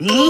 ん。